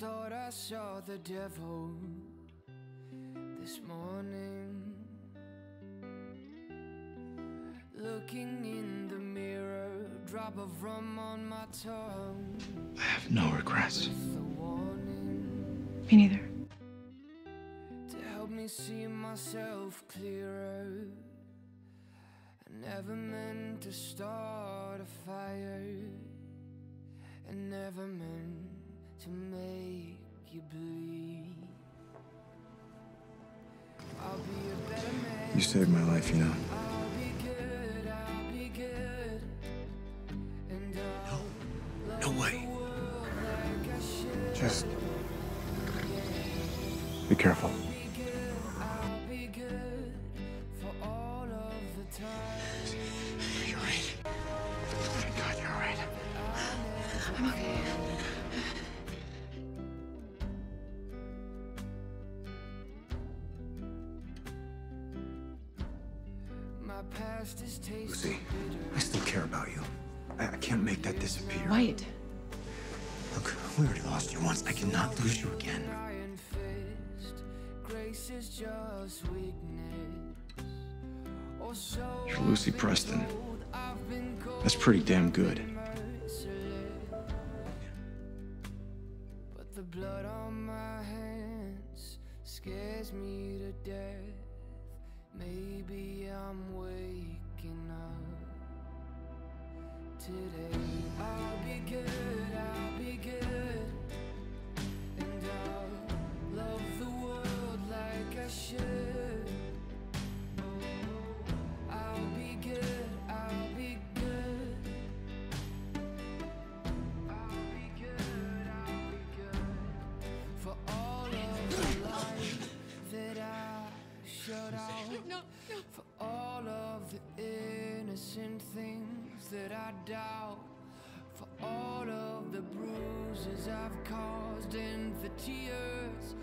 thought I saw the devil this morning. Looking in the mirror, drop of rum on my tongue. I have no regrets. The warning Me neither. to help me see myself clearer. I never meant to start a fire. You saved my life, you know. I'll be good, I'll be good. And I'll No way. world like I should. Just be careful. I'll be good for all of the time. You're right. Oh Thank God you're right. I'm okay. Lucy, I still care about you. I, I can't make that disappear. Wyatt. Look, we already lost you once. I cannot lose you again. Grace is just weakness. Or so You're Lucy Preston. I've been called That's pretty damn good. But the blood on my hands scares me to death. Maybe I'm today. I'll be good, I'll be good. And I'll love the world like I should. I'll be good, I'll be good. I'll be good, I'll be good. For all of the life that I shut out. For all of the innocent things that I doubt. For all of the bruises I've caused and the tears.